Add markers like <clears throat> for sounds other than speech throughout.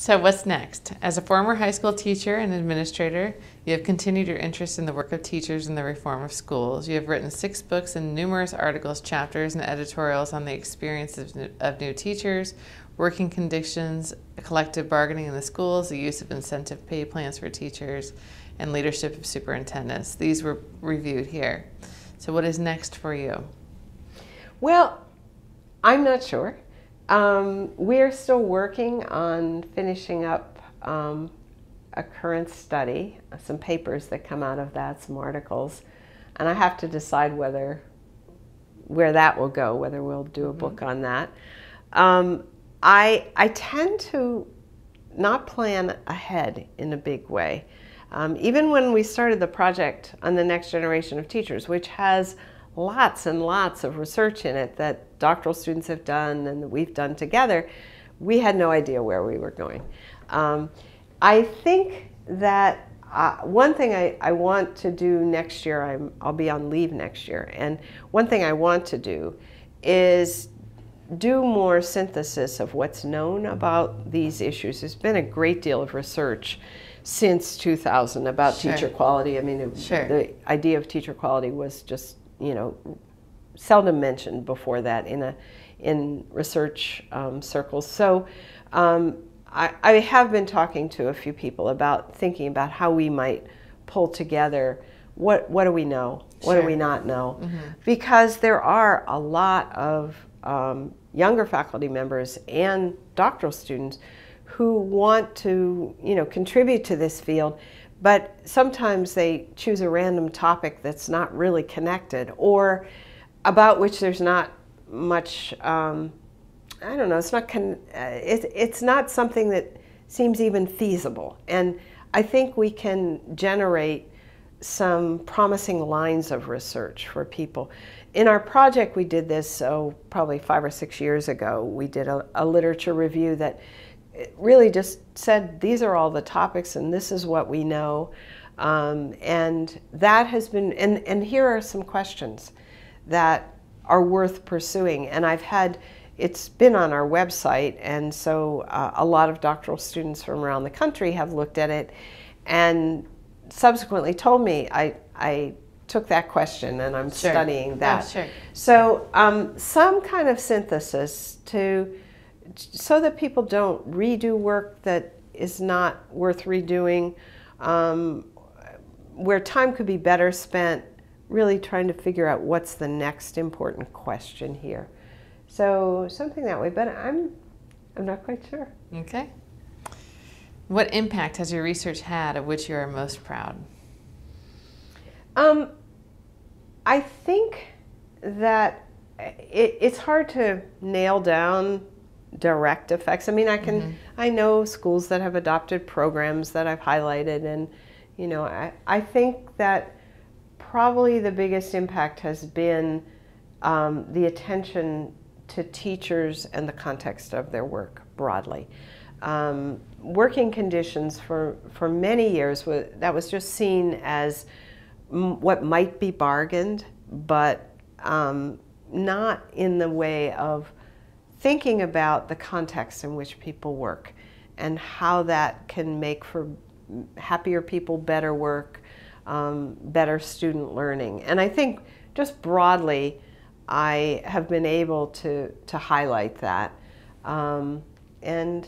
So, what's next? As a former high school teacher and administrator, you have continued your interest in the work of teachers and the reform of schools. You have written six books and numerous articles, chapters, and editorials on the experiences of new teachers, working conditions, collective bargaining in the schools, the use of incentive pay plans for teachers, and leadership of superintendents. These were reviewed here. So, what is next for you? Well, I'm not sure. Um, we're still working on finishing up um, a current study, some papers that come out of that, some articles, and I have to decide whether where that will go, whether we'll do a mm-hmm. book on that. Um, I I tend to not plan ahead in a big way. Um, even when we started the project on the next generation of teachers, which has lots and lots of research in it that doctoral students have done and that we've done together, we had no idea where we were going. Um, I think that uh, one thing I, I want to do next year, I'm, I'll be on leave next year, and one thing I want to do is do more synthesis of what's known about these issues. There's been a great deal of research since 2000 about sure. teacher quality. I mean, it, sure. the idea of teacher quality was just you know, seldom mentioned before that in a in research um, circles. So um, I, I, have been talking to a few people about thinking about how we might pull together what what do we know, what do we not know, mm-hmm. because there are a lot of um, younger faculty members and doctoral students who want to you know contribute to this field but sometimes they choose a random topic that's not really connected or about which there's not much um, i don't know it's not con- uh, it, it's not something that seems even feasible. And i think we can generate some promising lines of research for people. In our project we did this oh probably five or six years ago. We did a, a literature review that really just said these are all the topics and this is what we know. Um, and that has been, and, and here are some questions that are worth pursuing. And I've had, it's been on our website, and so uh, a lot of doctoral students from around the country have looked at it and subsequently told me I, I took that question and I'm sure. studying that. Oh, sure. So um, some kind of synthesis to so that people don't redo work that is not worth redoing, um, where time could be better spent really trying to figure out what's the next important question here. So something that way, but I'm I'm not quite sure. Okay. What impact has your research had of which you are most proud? Um, I think that it, it's hard to nail down direct effects. I mean, I can, mm-hmm. I know schools that have adopted programs that I've highlighted, and you know, I, I think that probably the biggest impact has been um, the attention to teachers and the context of their work broadly. Um, working conditions for, for many years, was, that was just seen as m- what might be bargained, but um, not in the way of thinking about the context in which people work and how that can make for happier people, better work, um, better student learning. And I think just broadly, I have been able to, to highlight that. Um, and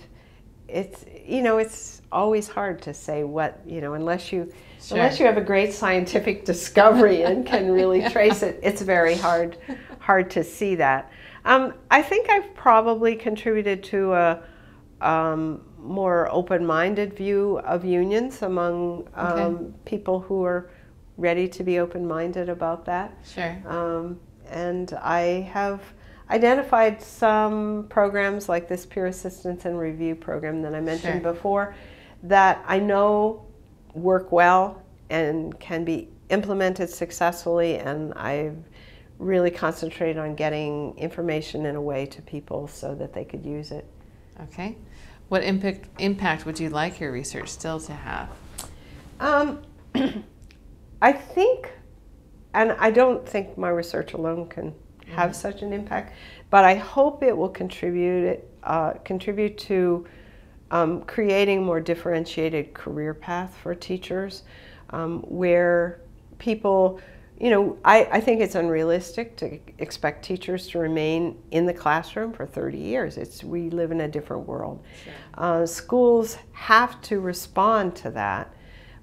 it's, you know, it's always hard to say what, you know, unless you, sure. unless you have a great scientific <laughs> discovery and can really <laughs> trace it, it's very hard, hard to see that. Um, I think I've probably contributed to a um, more open-minded view of unions among um, okay. people who are ready to be open-minded about that. Sure. Um, and I have identified some programs like this peer assistance and review program that I mentioned sure. before that I know work well and can be implemented successfully and I've really concentrated on getting information in a way to people so that they could use it. Okay. What impact, impact would you like your research still to have? Um, <clears throat> I think, and I don't think my research alone can have such an impact, but I hope it will contribute uh, contribute to um, creating more differentiated career path for teachers um, where people, you know, I, I think it's unrealistic to expect teachers to remain in the classroom for 30 years. It's, we live in a different world. Sure. Uh, schools have to respond to that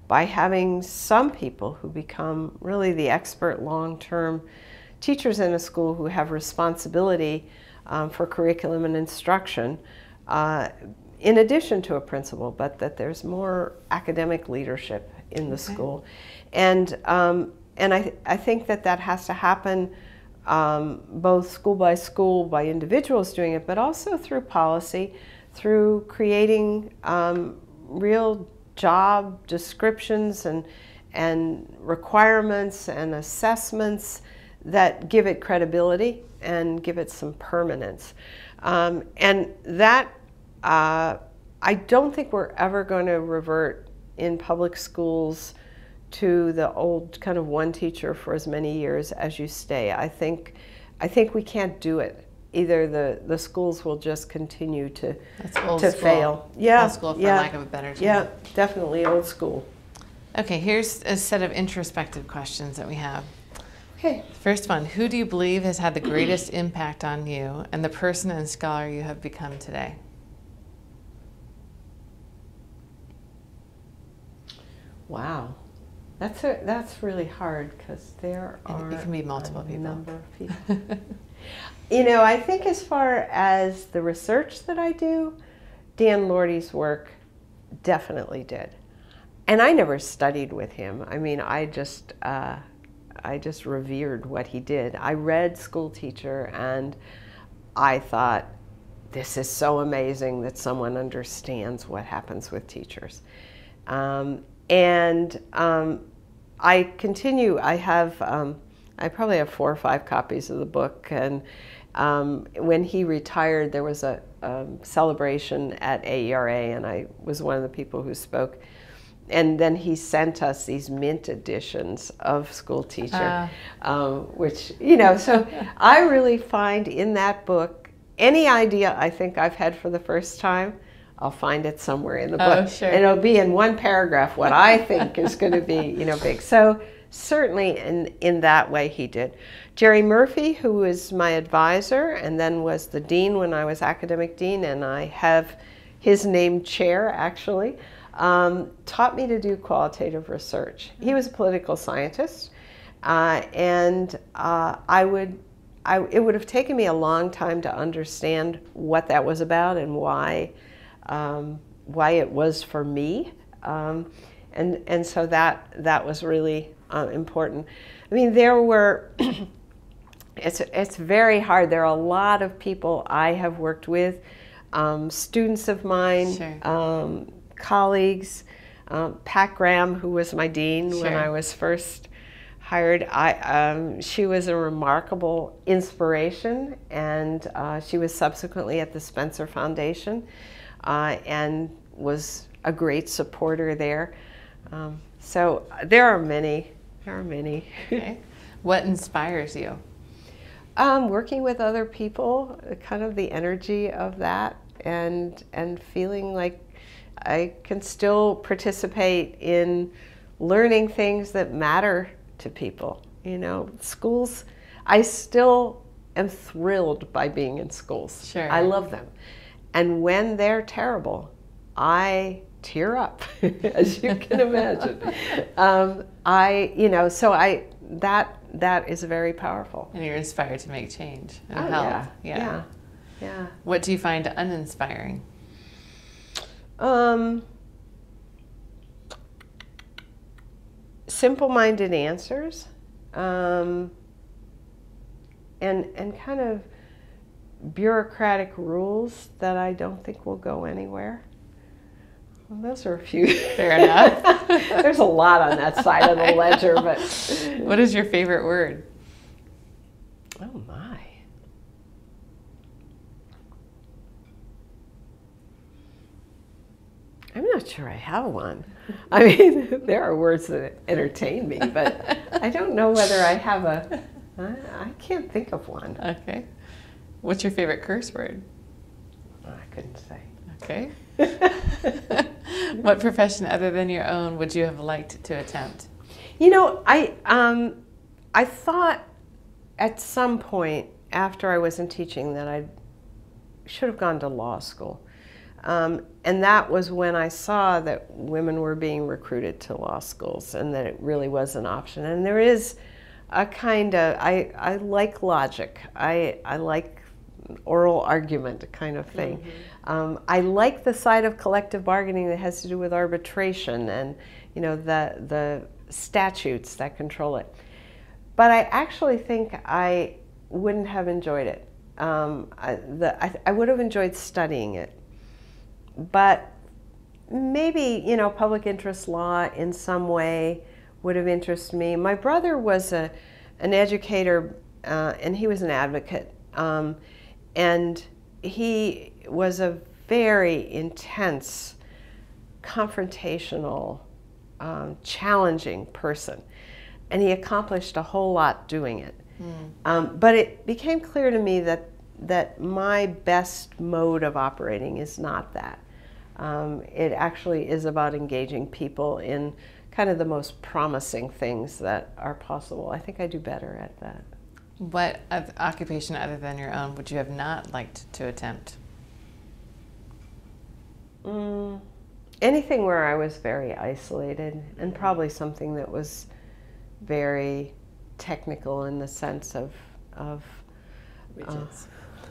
by having some people who become really the expert long-term teachers in a school who have responsibility um, for curriculum and instruction uh, in addition to a principal, but that there's more academic leadership in the okay. school. And, um, and I, I think that that has to happen um, both school by school by individuals doing it, but also through policy, through creating um, real job descriptions and, and requirements and assessments that give it credibility and give it some permanence. Um, and that, uh, I don't think we're ever going to revert in public schools to the old kind of one teacher for as many years as you stay. I think, I think we can't do it. Either the, the schools will just continue to to fail. Yeah, old school for yeah, lack of a better term. Yeah, definitely old school. Okay, here's a set of introspective questions that we have. Okay. First one, who do you believe has had the greatest impact on you and the person and scholar you have become today? Wow. That's a, that's really hard because there are it can be multiple a people. number of <laughs> people. you know, I think as far as the research that I do, Dan Lortie's work definitely did. And I never studied with him. I mean, I just uh, I just revered what he did. I read School Teacher and I thought, this is so amazing that someone understands what happens with teachers. Um, and um, I continue, I have, um, I probably have four or five copies of the book. And um, when he retired, there was a, a, celebration at AERA, and I was one of the people who spoke. And then he sent us these mint editions of School Teacher, uh. um, which, you know, so I really find in that book any idea I think I've had for the first time I'll find it somewhere in the oh, book. Sure. And it'll be in one paragraph what I think is going to be, you know, big. So certainly in, in that way he did. Jerry Murphy, who was my advisor and then was the dean when I was academic dean, and I have his name chair actually, um, taught me to do qualitative research. He was a political scientist, uh, and uh, I would I, it would have taken me a long time to understand what that was about and why um, why it was for me. Um, and, and so that, that was really uh, important. I mean, there were, <clears throat> it's, it's very hard. There are a lot of people I have worked with, um, students of mine, sure. Colleagues, um, Pat Graham, who was my dean sure. when I was first hired. I, um, she was a remarkable inspiration, and uh, she was subsequently at the Spencer Foundation uh, and was a great supporter there. Um, so there are many. There are many. okay. <laughs> What inspires you? Um, working with other people, kind of the energy of that, and and feeling like I can still participate in learning things that matter to people. You know, schools. I still am thrilled by being in schools. Sure. I love them. And when they're terrible, I tear up, <laughs> as you can imagine. <laughs> um, I, you know, so I that that is very powerful. And you're inspired to make change and oh, help. Yeah. yeah. yeah, yeah. What do you find uninspiring? Um, simple-minded answers, um, and and kind of bureaucratic rules that I don't think will go anywhere. Well, those are a few. Fair enough. <laughs> There's a lot on that side of the <laughs> ledger, but. What is your favorite word? Oh my. I'm not sure I have one. I mean, <laughs> there are words that entertain me, but I don't know whether I have a. I, I can't think of one. Okay. What's your favorite curse word? Oh, I couldn't say. Okay. <laughs> what profession other than your own would you have liked to attempt? You know, I um, I thought at some point after I wasn't teaching that I should have gone to law school. Um, and that was when I saw that women were being recruited to law schools and that it really was an option. And there is a kind of, I, I like logic. I, I like oral argument kind of thing. Mm-hmm. Um, I like the side of collective bargaining that has to do with arbitration and, you know, the, the statutes that control it. But I actually think I wouldn't have enjoyed it. Um, I, the, I, I would have enjoyed studying it but maybe you know public interest law in some way would have interested me. My brother was a an educator uh, and he was an advocate, um, and he was a very intense, confrontational, um, challenging person, and he accomplished a whole lot doing it. Mm. Um, but it became clear to me that that my best mode of operating is not that. Um, it actually is about engaging people in kind of the most promising things that are possible. I think I do better at that. What occupation other than your own would you have not liked to attempt? Mm, anything where I was very isolated, and probably something that was very technical in the sense of of uh,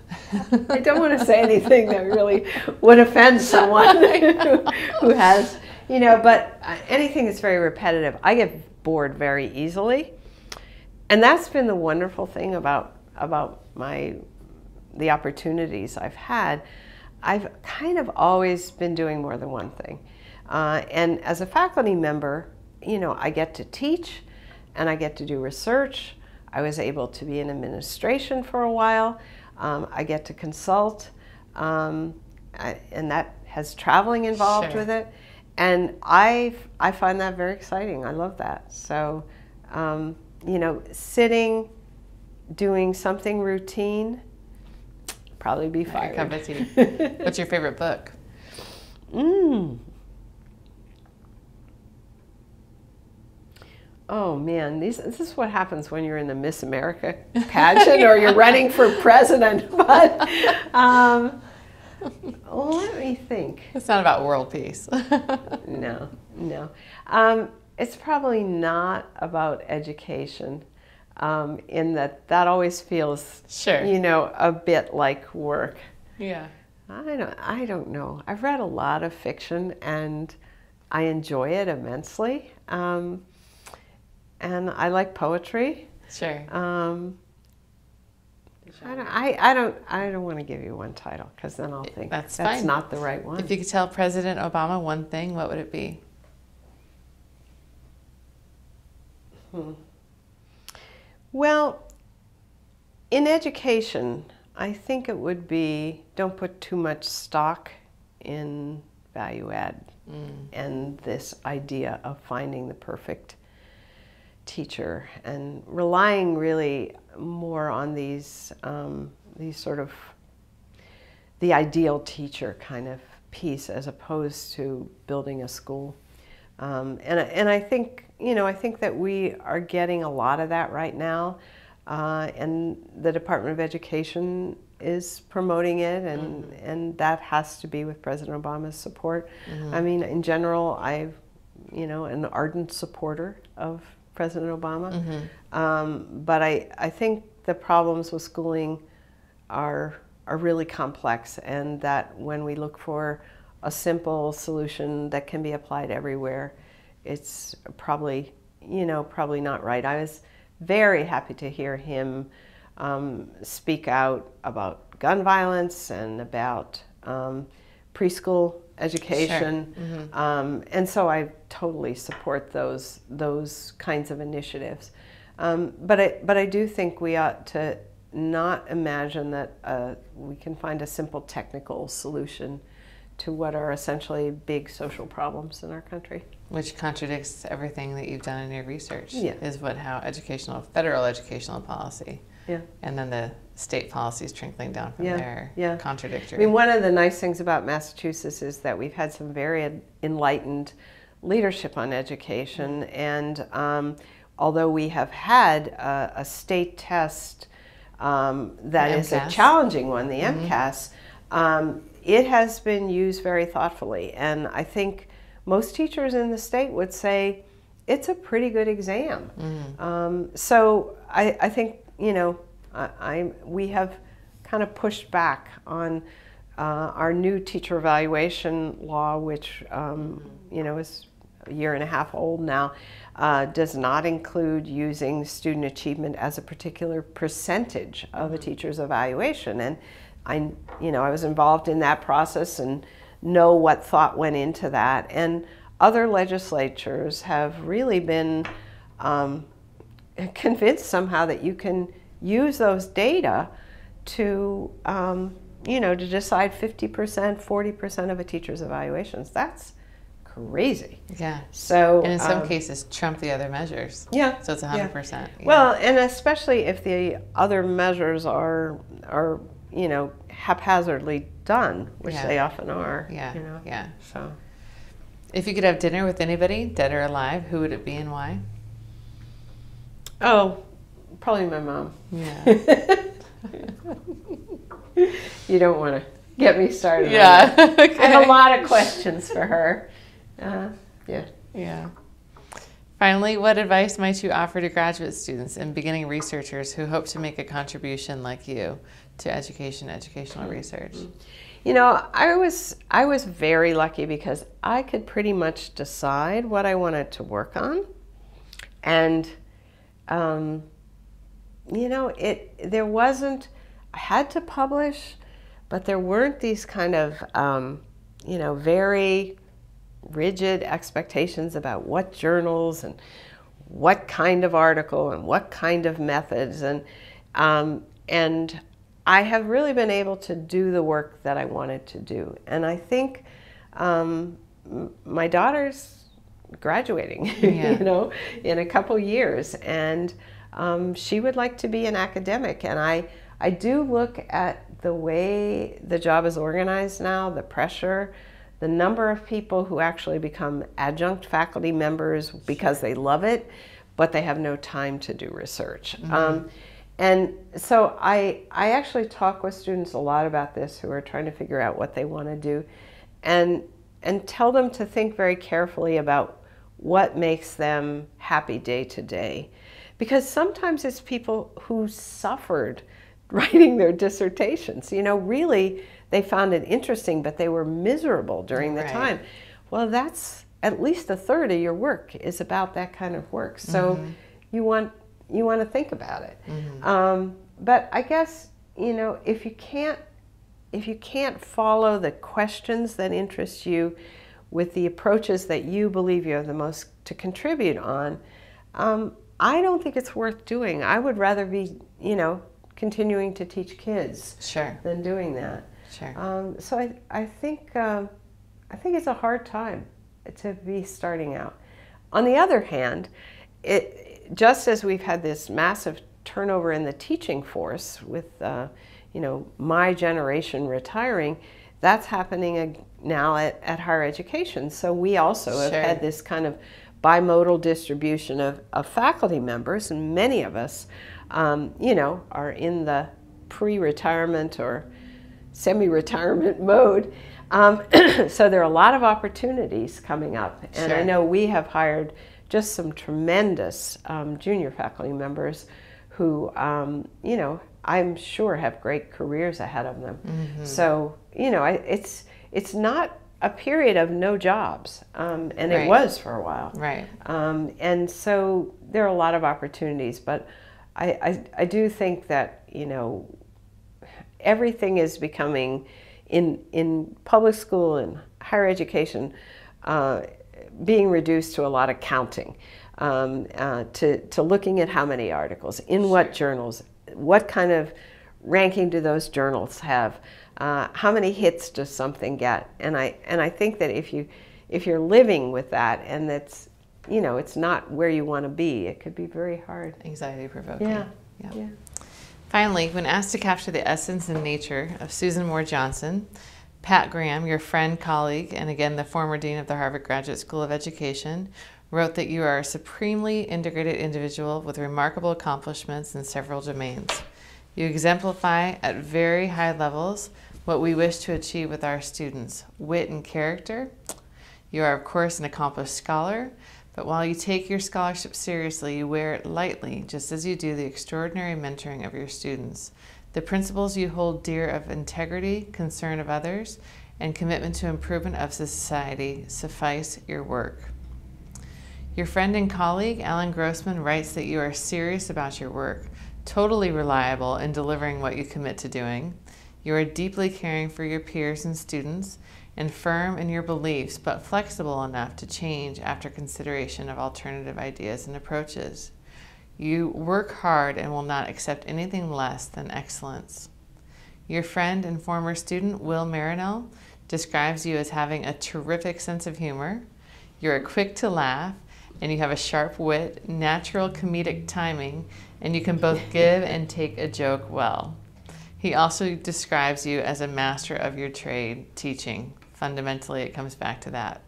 <laughs> I don't want to say anything that really would offend someone <laughs> who, has, you know, but anything that's very repetitive, I get bored very easily. And that's been the wonderful thing about about my the opportunities I've had. I've kind of always been doing more than one thing. Uh, and as a faculty member, you know, I get to teach and I get to do research. I was able to be in administration for a while. Um, I get to consult, um, I, and that has traveling involved sure. with it. And I, I find that very exciting. I love that. So, um, you know, sitting, doing something routine, probably be fired. Cup of tea. What's your favorite book? Mm, Oh man, these, this is what happens when you're in the Miss America <laughs> pageant or you're running for president. <laughs> But um, let me think. It's not about world peace. <laughs> no, no. Um, it's probably not about education. Um, in that that always feels, sure. you know, a bit like work. Yeah. I don't. I don't know. I've read a lot of fiction, and I enjoy it immensely. Um, and I like poetry. Sure. Um, I don't, I, I don't, I don't want to give you one title because then I'll think that's, that's fine. not the right one. If you could tell President Obama one thing, what would it be? Hmm. Well, in education, I think it would be don't put too much stock in value add mm. and this idea of finding the perfect teacher and relying really more on these um, these sort of the ideal teacher kind of piece as opposed to building a school. Um, and, and I think, you know, I think that we are getting a lot of that right now. Uh, and the Department of Education is promoting it, and, mm-hmm. and that has to be with President Obama's support. Mm-hmm. I mean, in general, I'm, you know, an ardent supporter of President Obama. Mm-hmm. Um, but I, I think the problems with schooling are, are really complex, and that when we look for a simple solution that can be applied everywhere, it's probably, you know, probably not right. I was very happy to hear him um, speak out about gun violence and about um, preschool education. Sure. Mm-hmm. Um, and so I totally support those those kinds of initiatives. Um, but I but I do think we ought to not imagine that uh, we can find a simple technical solution to what are essentially big social problems in our country. Which contradicts everything that you've done in your research. Yeah. Is what how educational federal educational policy Yeah. And then the state policies trickling down from Yeah, there, yeah. contradictory. I mean, one of the nice things about Massachusetts is that we've had some very enlightened leadership on education, and um, although we have had a, a state test um, that is a challenging one, the MCAS, um, it has been used very thoughtfully, and I think most teachers in the state would say it's a pretty good exam. Um, so I, I think you know I, I we have kind of pushed back on uh, our new teacher evaluation law, which um, you know is a year and a half old now, uh, does not include using student achievement as a particular percentage of a teacher's evaluation. And I, you know, I was involved in that process and know what thought went into that. And other legislatures have really been um, convinced somehow that you can use those data to, um, you know, to decide 50%, 40% of a teacher's evaluations. That's crazy. yeah. So, And in some um, cases, trump the other measures. yeah. So it's yeah. 100%. yeah. Well, and especially if the other measures are are you know haphazardly done, which Yeah. they often are. yeah. You know. Yeah. So. If you could have dinner with anybody, dead or alive, who would it be and why? Oh, probably my mom. Yeah. <laughs> you don't want to get me started. yeah. <laughs> okay. I have a lot of questions for her. Uh, yeah. Yeah. Finally, what advice might you offer to graduate students and beginning researchers who hope to make a contribution like you to education, educational research? You know, I was I was very lucky because I could pretty much decide what I wanted to work on, and um, you know, it there wasn't. I had to publish, but there weren't these kind of um, you know very rigid expectations about what journals and what kind of article and what kind of methods and um, and I have really been able to do the work that I wanted to do and I think um, m- my daughter's graduating <laughs> Yeah. you know in a couple years and um, she would like to be an academic and I I do look at the way the job is organized now the pressure the number of people who actually become adjunct faculty members because they love it, but they have no time to do research. Um, and so I, I actually talk with students a lot about this who are trying to figure out what they want to do and, and tell them to think very carefully about what makes them happy day to day. Because sometimes it's people who suffered <laughs> writing their dissertations. You know, really, they found it interesting, but they were miserable during the Right. time. Well, that's at least a third of your work is about that kind of work. So you want you want to think about it. Um, but I guess you know if you can't if you can't follow the questions that interest you with the approaches that you believe you have the most to contribute on, um, I don't think it's worth doing. I would rather be, you know, continuing to teach kids Sure, than doing that. sure. Um, so I, I think um, I think it's a hard time to be starting out. On the other hand, it just as we've had this massive turnover in the teaching force with uh, you know my generation retiring, that's happening now at, at higher education. So we also have had this kind of bimodal distribution of, of faculty members, and many of us, um, you know, are in the pre-retirement or semi-retirement <laughs> mode. Um, <clears throat> so there are a lot of opportunities coming up, and I know we have hired just some tremendous um, junior faculty members who, um, you know, I'm sure have great careers ahead of them. So you know, I, it's it's not a period of no jobs, um, and Right. it was for a while. right. Um, and so there are a lot of opportunities, but I, I, I do think that, you know, everything is becoming in, in public school and higher education uh, being reduced to a lot of counting, um, uh, to, to looking at how many articles, in what journals, what kind of ranking do those journals have, uh, how many hits does something get, and I and I think that if you if you're living with that and that's you know it's not where you want to be, it could be very hard. Anxiety provoking. Yeah. Yep. Yeah. Finally, when asked to capture the essence and nature of Susan Moore Johnson, Pat Graham, your friend, colleague, and again the former dean of the Harvard Graduate School of Education, wrote that you are a supremely integrated individual with remarkable accomplishments in several domains. You exemplify at very high levels what we wish to achieve with our students wit and character. You are, of course, an accomplished scholar, but while you take your scholarship seriously, you wear it lightly, just as you do the extraordinary mentoring of your students. The principles you hold dear of integrity, concern of others, and commitment to improvement of society suffice your work. Your friend and colleague, Alan Grossman, writes that you are serious about your work, totally reliable in delivering what you commit to doing. You are deeply caring for your peers and students, and firm in your beliefs, but flexible enough to change after consideration of alternative ideas and approaches. You work hard and will not accept anything less than excellence. Your friend and former student, Will Marinell, describes you as having a terrific sense of humor. You're quick to laugh, and you have a sharp wit, natural comedic timing, and you can both <laughs> give and take a joke well. He also describes you as a master of your trade, teaching. Fundamentally, it comes back to that.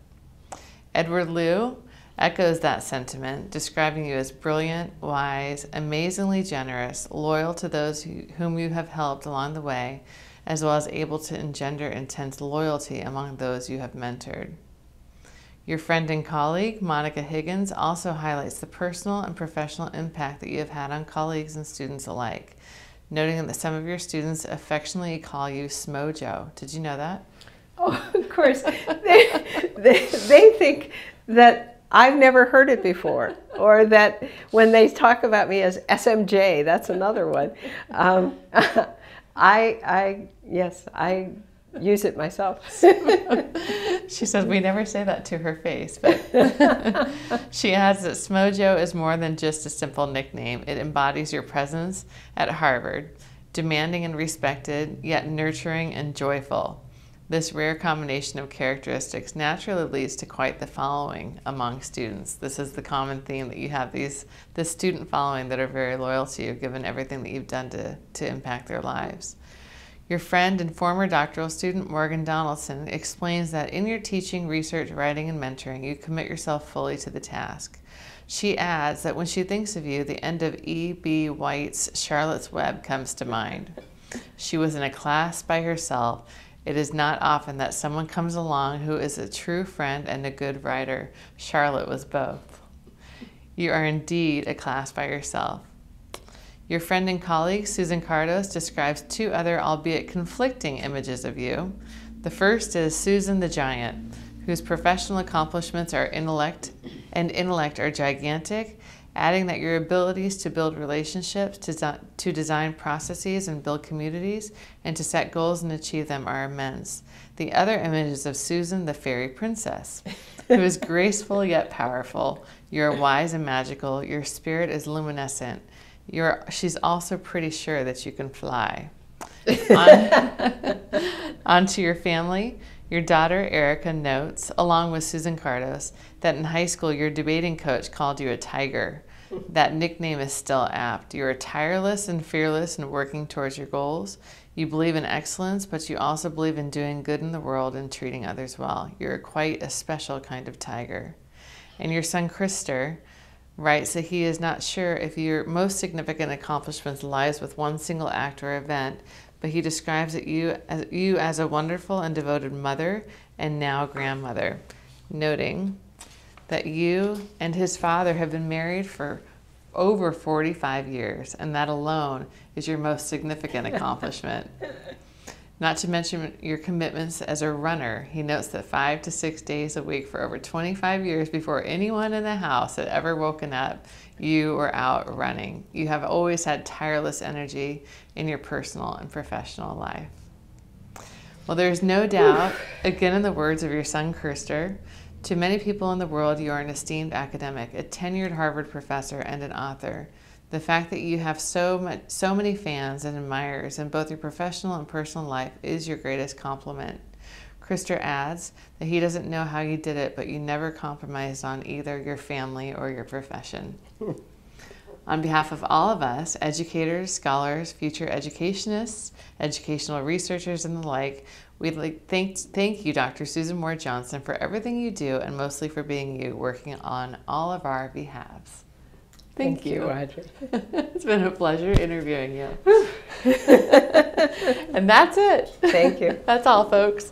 Edward Liu echoes that sentiment, describing you as brilliant, wise, amazingly generous, loyal to those who, whom you have helped along the way, as well as able to engender intense loyalty among those you have mentored. Your friend and colleague, Monica Higgins, also highlights the personal and professional impact that you have had on colleagues and students alike, noting that some of your students affectionately call you Smojo. Did you know that? Oh, <laughs> of course. they, they, they think that I've never heard it before, or that when they talk about me as SMJ, that's another one. Um, <laughs> I, I, yes, I use it myself. <laughs> she says we never say that to her face, but <laughs> she adds that Smojo is more than just a simple nickname. It embodies your presence at Harvard, demanding and respected, yet nurturing and joyful. This rare combination of characteristics naturally leads to quite the following among students. This is the common theme that you have these this student following that are very loyal to you, given everything that you've done to, to impact their lives. Your friend and former doctoral student Morgaen Donaldson explains that in your teaching, research, writing, and mentoring, you commit yourself fully to the task. She adds that when she thinks of you, the end of E.B. White's Charlotte's Web comes to mind. She was in a class by herself it is not often that someone comes along who is a true friend and a good writer. Charlotte was both. You are indeed a class by yourself. Your friend and colleague, Susan Kardos, describes two other, albeit conflicting, images of you. The first is Susan the Giant, whose professional accomplishments are intellect and intellect are gigantic adding that your abilities to build relationships, to, to design processes and build communities, and to set goals and achieve them are immense. The other image is of Susan, the fairy princess, <laughs> who is graceful yet powerful. You're wise and magical. Your spirit is luminescent. You're, she's also pretty sure that you can fly. <laughs> On, on to your family. Your daughter, Erica, notes, along with Susan Kardos, that in high school your debating coach called you a tiger. That nickname is still apt. You are tireless and fearless in working towards your goals. You believe in excellence, but you also believe in doing good in the world and treating others well. You're quite a special kind of tiger. And your son, Krister, writes So he is not sure if your most significant accomplishments lies with one single act or event, but he describes it you as, you as a wonderful and devoted mother and now grandmother, noting that you and his father have been married for over 45 years, and that alone is your most significant <laughs> accomplishment. Not to mention your commitments as a runner. He notes that five to six days a week for over 25 years before anyone in the house had ever woken up, you were out running. You have always had tireless energy in your personal and professional life. Well, there's no doubt, again, in the words of your son, Krister, to many people in the world, you are an esteemed academic, a tenured Harvard professor, and an author. The fact that you have so much, so many fans and admirers in both your professional and personal life is your greatest compliment. Krister adds that he doesn't know how you did it, but you never compromised on either your family or your profession. on behalf of all of us, educators, scholars, future educationists, educational researchers, and the like, we'd like thank, thank you, Dr. Susan Moore Johnson, for everything you do and mostly for being you, working on all of our behalves. Thank, Thank you, Audrey. <laughs> it's been a pleasure interviewing you. <laughs> and that's it. Thank you. <laughs> that's all, folks.